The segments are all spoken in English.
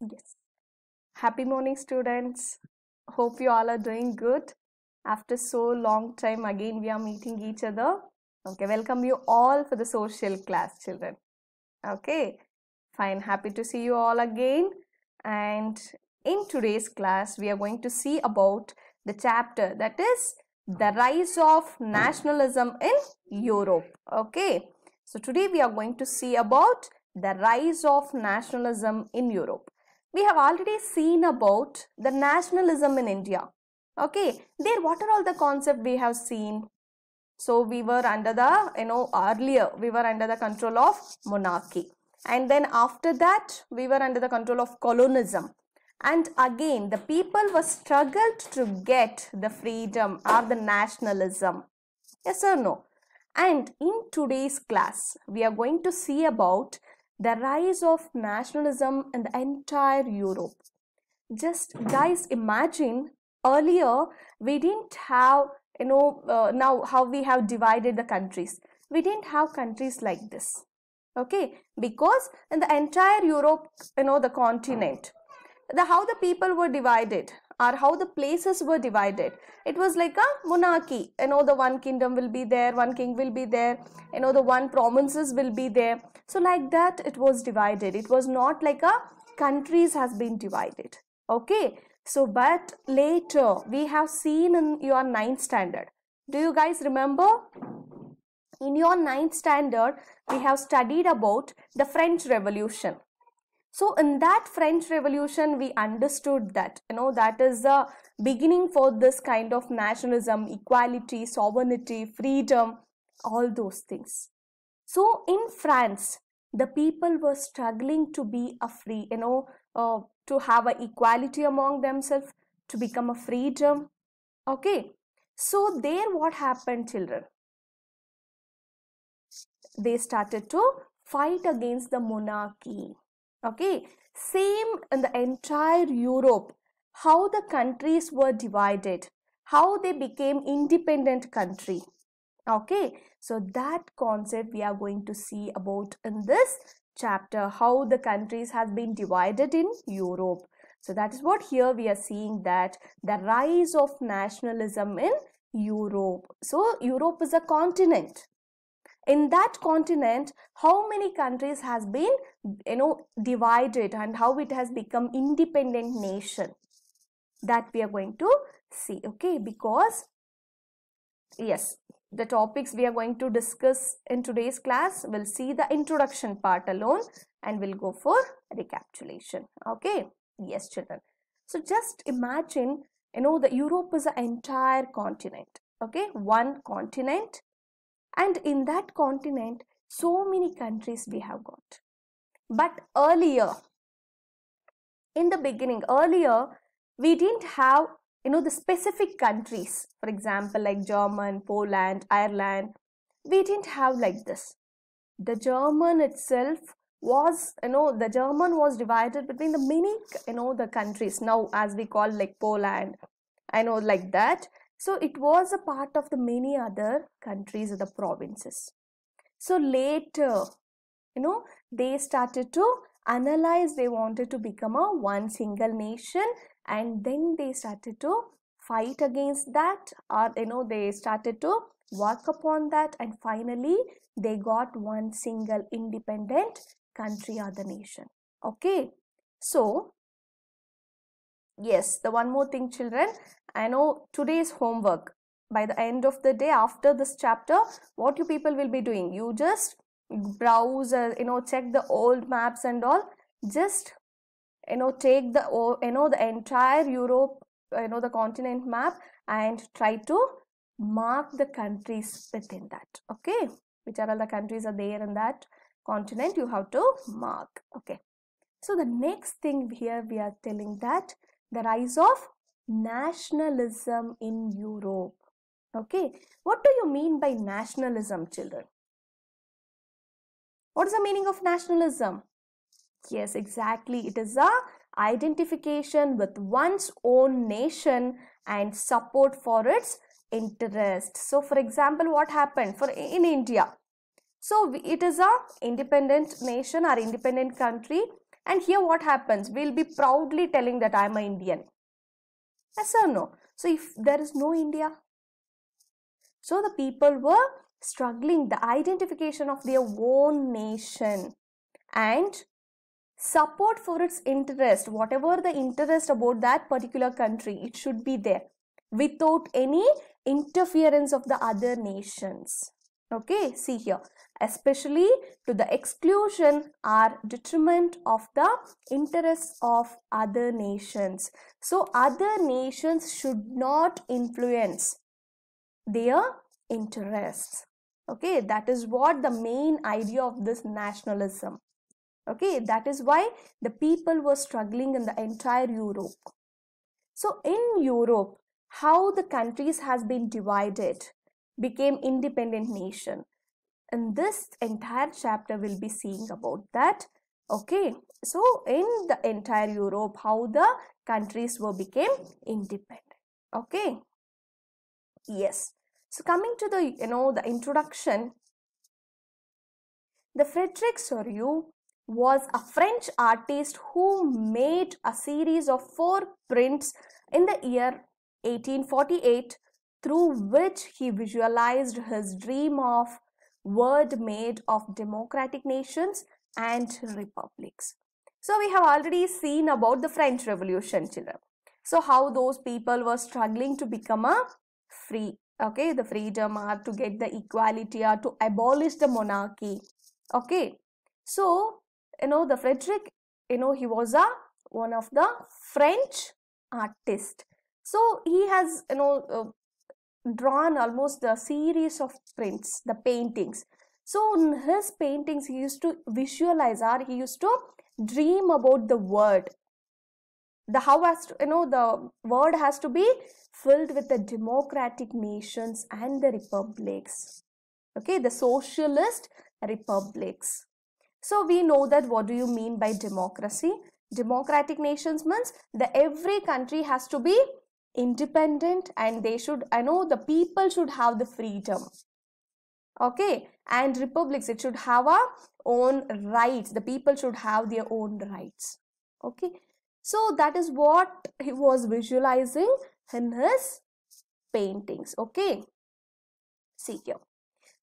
Yes. Happy morning, students. Hope you all are doing good. After so long time, again we are meeting each other. Okay, welcome you all for the social class, children. Okay, fine. Happy to see you all again. And in today's class, we are going to see about the chapter that is the rise of nationalism in Europe. Okay, so today we are going to see about the rise of nationalism in Europe we have already seen about the nationalism in India. Okay, there what are all the concepts we have seen? So we were under the, you know, earlier we were under the control of monarchy. And then after that, we were under the control of colonialism. And again, the people were struggled to get the freedom or the nationalism. Yes or no? And in today's class, we are going to see about the rise of nationalism in the entire Europe. Just guys, imagine earlier we didn't have, you know, uh, now how we have divided the countries. We didn't have countries like this. Okay, because in the entire Europe, you know, the continent, the how the people were divided or how the places were divided. It was like a monarchy. You know the one kingdom will be there one king will be there. You know the one provinces will be there. So like that it was divided. It was not like a countries has been divided. Okay? So but later we have seen in your ninth standard. Do you guys remember? In your ninth standard we have studied about the french revolution so in that French Revolution, we understood that, you know, that is the beginning for this kind of nationalism, equality, sovereignty, freedom, all those things. So in France, the people were struggling to be a free, you know, uh, to have a equality among themselves, to become a freedom. Okay. So there what happened, children? They started to fight against the monarchy okay? Same in the entire europe how the countries were divided how they became independent country. Okay? So that concept we are going to see about in this chapter how the countries has been divided in europe. So that is what here we are seeing that the rise of nationalism in europe. So europe is a continent in that continent how many countries has been you know divided and how it has become independent nation? That we are going to see okay? Because yes the topics we are going to discuss in today's class we'll see the introduction part alone and we'll go for recapitulation okay? Yes children. So just imagine you know the europe is an entire continent okay? One continent and in that continent so many countries we have got. But earlier in the beginning earlier we didn't have you know the specific countries. For example like german poland ireland. We didn't have like this. The german itself was you know the german was divided between the many you know the countries. Now as we call like poland i know like that so it was a part of the many other countries of the provinces. So later, uh, you know, they started to analyze, they wanted to become a one single nation and then they started to fight against that or, you know, they started to work upon that and finally they got one single independent country or the nation. Okay. So, yes, the one more thing children, I know today's homework by the end of the day after this chapter what you people will be doing? You just browse uh, you know check the old maps and all. Just you know take the you know the entire Europe you know the continent map and try to mark the countries within that okay? Which are all the countries are there in that continent you have to mark okay? So the next thing here we are telling that the rise of nationalism in Europe. Okay, what do you mean by nationalism, children? What is the meaning of nationalism? Yes, exactly. It is a identification with one's own nation and support for its interest. So, for example, what happened for in India? So, it is a independent nation or independent country And here what happens? We'll be proudly telling that I'm an Indian. Yes or no? So if there is no India, so the people were struggling the identification of their own nation and support for its interest, whatever the interest about that particular country, it should be there without any interference of the other nations. Okay, see here, especially to the exclusion or detriment of the interests of other nations. So, other nations should not influence their interests. Okay, that is what the main idea of this nationalism. Okay, that is why the people were struggling in the entire Europe. So, in Europe, how the countries has been divided became independent nation. And this entire chapter will be seeing about that. Okay. So in the entire europe how the countries were became independent. Okay. Yes. So coming to the you know the introduction. The frederick Sorrieu was a french artist who made a series of four prints in the year 1848 through which he visualized his dream of world made of democratic nations and republics. So we have already seen about the French Revolution children. So how those people were struggling to become a free, okay, the freedom or to get the equality or to abolish the monarchy. Okay. So, you know, the Frederick, you know, he was a one of the French artist so he has you know uh, drawn almost a series of prints the paintings. So in his paintings he used to visualize or he used to dream about the word. The how has to you know the word has to be filled with the democratic nations and the republics. Okay the socialist republics. So we know that what do you mean by democracy? Democratic nations means the every country has to be independent and they should i know the people should have the freedom okay? And republics it should have a own rights. The people should have their own rights okay? So that is what he was visualizing in his paintings okay? See here.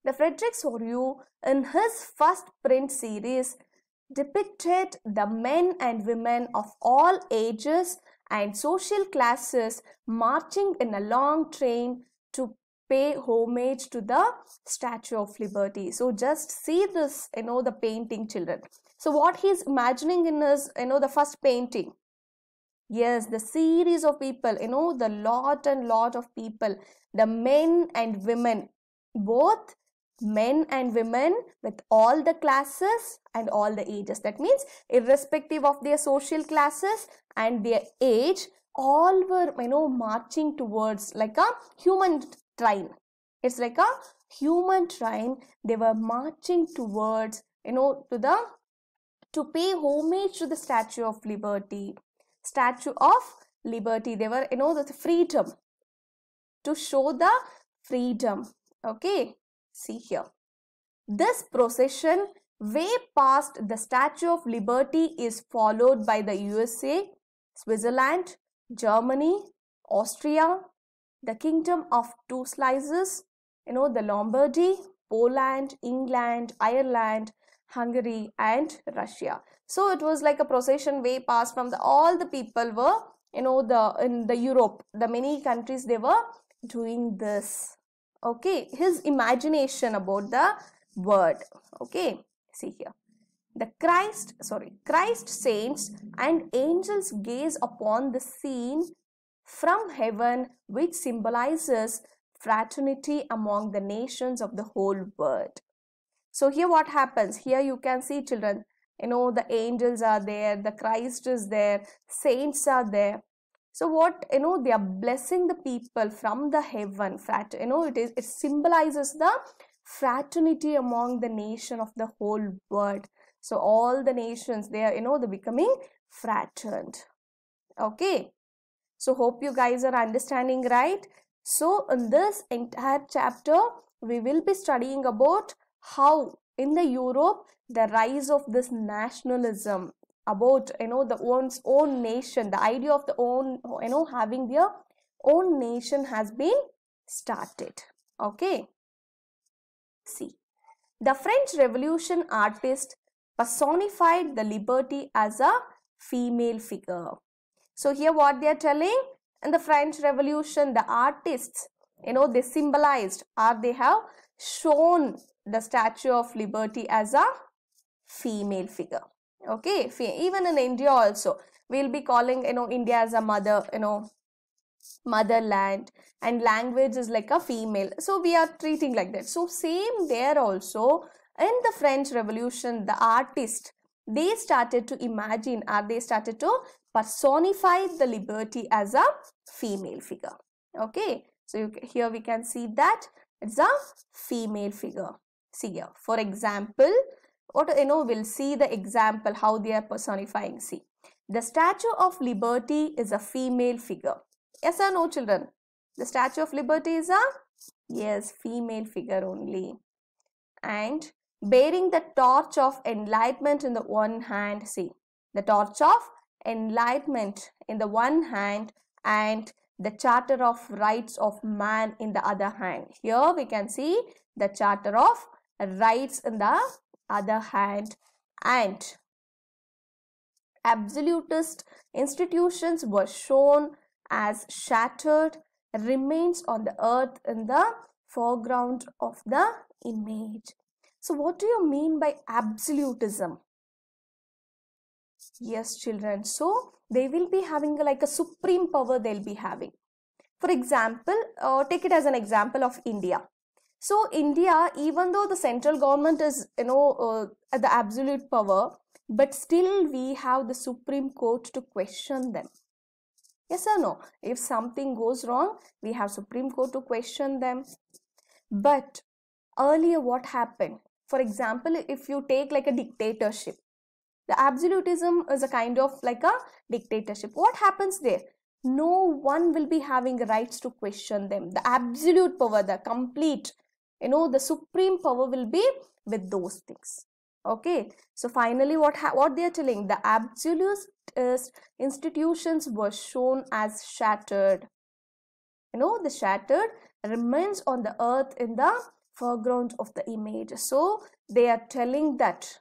The frederick Sorrieu in his first print series depicted the men and women of all ages and social classes marching in a long train to pay homage to the Statue of Liberty. So just see this, you know, the painting children. So what he's imagining in his, you know, the first painting. Yes, the series of people, you know, the lot and lot of people, the men and women, both men and women with all the classes and all the ages. That means irrespective of their social classes and their age, all were, you know, marching towards like a human train. It's like a human train. They were marching towards, you know, to the, to pay homage to the Statue of Liberty. Statue of Liberty. They were, you know, the freedom. To show the freedom. Okay See here. This procession way past the Statue of Liberty is followed by the USA, Switzerland, Germany, Austria, the Kingdom of Two Sicilies, you know, the Lombardy, Poland, England, Ireland, Hungary and Russia. So it was like a procession way past from the, all the people were, you know, the in the Europe, the many countries they were doing this okay his imagination about the word. Okay see here. The christ sorry christ saints and angels gaze upon the scene from heaven which symbolizes fraternity among the nations of the whole world. So here what happens? Here you can see children you know the angels are there the christ is there saints are there so what you know they are blessing the people from the heaven frat you know it is it symbolizes the fraternity among the nation of the whole world. So all the nations they are you know they're becoming fraterned. Okay. So hope you guys are understanding right? So in this entire chapter we will be studying about how in the europe the rise of this nationalism about you know the one's own nation the idea of the own you know having their own nation has been started. Okay. See the french revolution artist personified the liberty as a female figure. So here what they are telling in the french revolution the artists you know they symbolized or they have shown the statue of liberty as a female figure okay even in india also we'll be calling you know india as a mother you know motherland and language is like a female. So we are treating like that. So same there also in the french revolution the artist they started to imagine or they started to personify the liberty as a female figure. Okay so you, here we can see that it's a female figure. See here for example what you know we'll see the example how they are personifying. See the statue of liberty is a female figure. Yes or no children? The statue of liberty is a yes female figure only. And bearing the torch of enlightenment in the one hand see the torch of enlightenment in the one hand and the charter of rights of man in the other hand. Here we can see the charter of rights in the other hand and absolutist institutions were shown as shattered remains on the earth in the foreground of the image. So what do you mean by absolutism? Yes, children. So they will be having like a supreme power they'll be having. For example, uh, take it as an example of India. So India, even though the central government is, you know, uh, at the absolute power, but still we have the Supreme Court to question them. Yes or no? If something goes wrong, we have Supreme Court to question them. But earlier what happened? For example, if you take like a dictatorship, the absolutism is a kind of like a dictatorship. What happens there? No one will be having rights to question them. The absolute power, the complete you know the supreme power will be with those things. Okay. So finally what what they are telling the absolute uh, institutions were shown as shattered. You know the shattered remains on the earth in the foreground of the image. So they are telling that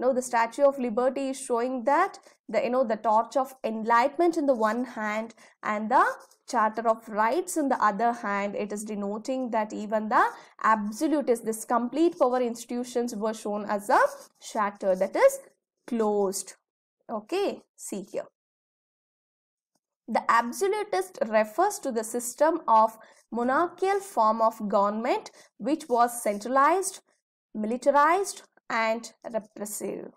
know the statue of liberty is showing that the you know the torch of enlightenment in the one hand and the charter of rights in the other hand. It is denoting that even the absolutist this complete power institutions were shown as a shatter that is closed. Okay see here. The absolutist refers to the system of monarchical form of government which was centralized militarized and repressive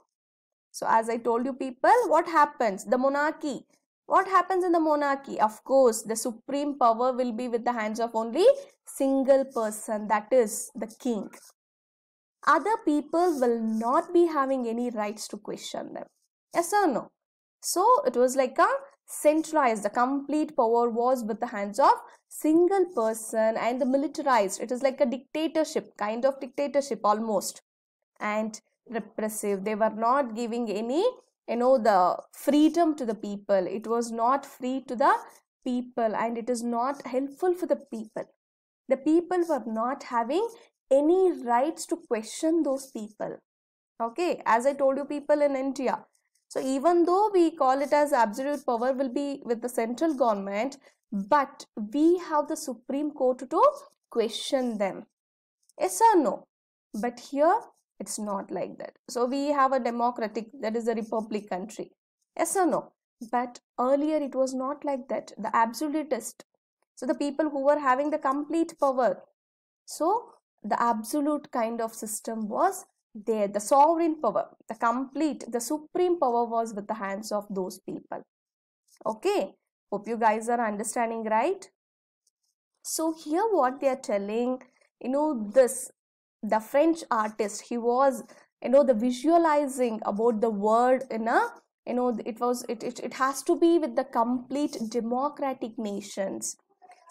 so as i told you people what happens the monarchy what happens in the monarchy? Of course, the supreme power will be with the hands of only single person, that is the king. Other people will not be having any rights to question them. Yes or no? So it was like a centralized, the complete power was with the hands of single person and the militarized. It is like a dictatorship, kind of dictatorship almost. And repressive. They were not giving any you know the freedom to the people. It was not free to the people and it is not helpful for the people. The people were not having any rights to question those people. Okay? As i told you people in india. So even though we call it as absolute power will be with the central government but we have the supreme court to question them. Yes or no? But here it's not like that. So we have a democratic that is a republic country. Yes or no? But earlier it was not like that. The absolutist so the people who were having the complete power so the absolute kind of system was there. The sovereign power the complete the supreme power was with the hands of those people. Okay? Hope you guys are understanding right? So here what they are telling you know this the french artist he was you know the visualizing about the world in a you know it was it, it, it has to be with the complete democratic nations.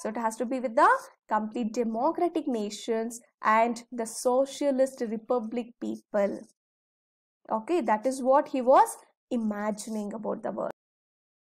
So it has to be with the complete democratic nations and the socialist republic people. Okay that is what he was imagining about the world